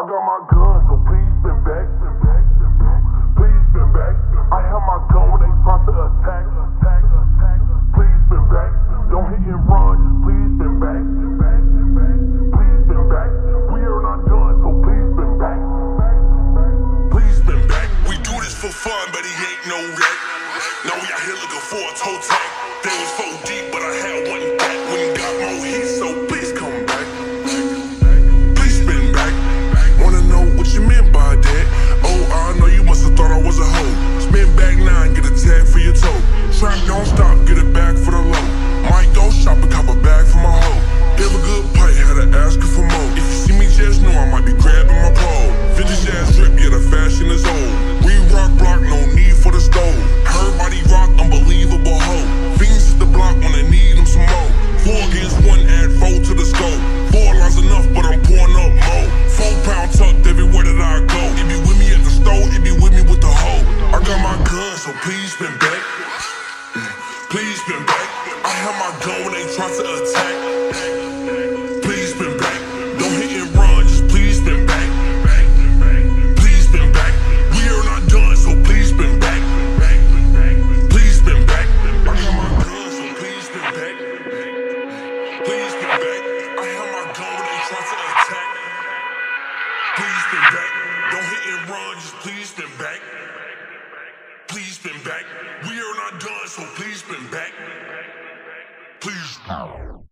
I got my gun, so please spin back. Please spin back. I have my gun when they try to attack. attack, attack. Please spin back. Don't hit and run, just please spin back. Please spin back. We are not done, so please spin back. Please spin back. We do this for fun, but he ain't no wreck. Now we out here looking for a toe tag. They was please spin back. Please spin back. I have my gun when they try to attack. Please spin back. Don't hit and run, just please spin back. Please spin back. We are not done, so please spin back. Please spin back. I have my gun, so please spin back. Please spin back. I have my gun when they try to attack. Please spin back. Don't hit and run, just please spin back. Back. We are not done, so please spin back. Please.